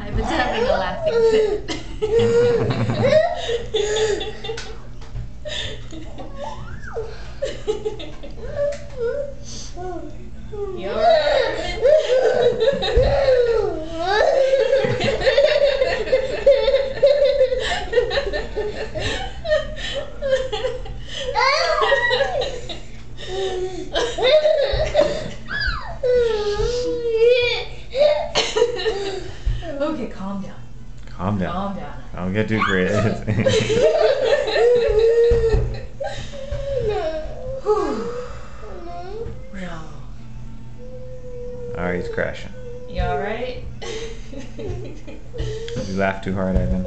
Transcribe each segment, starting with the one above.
Ivan's having a laughing fit. You calm down. Calm down. Calm down. I Don't get too creative. No. Alright, he's crashing. You alright? You laugh too hard, Ivan.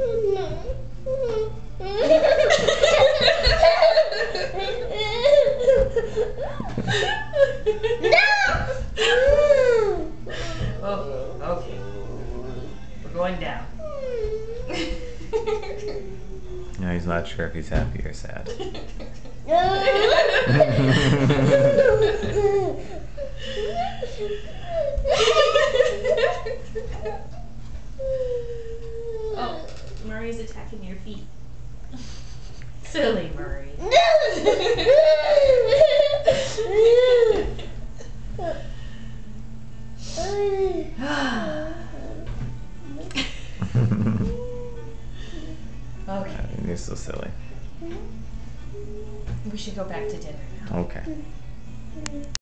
oh, going down. Now he's not sure if he's happy or sad. oh, Murray's attacking your feet. Silly Murray. okay, uh, You're so silly. we should go back to dinner now. Okay.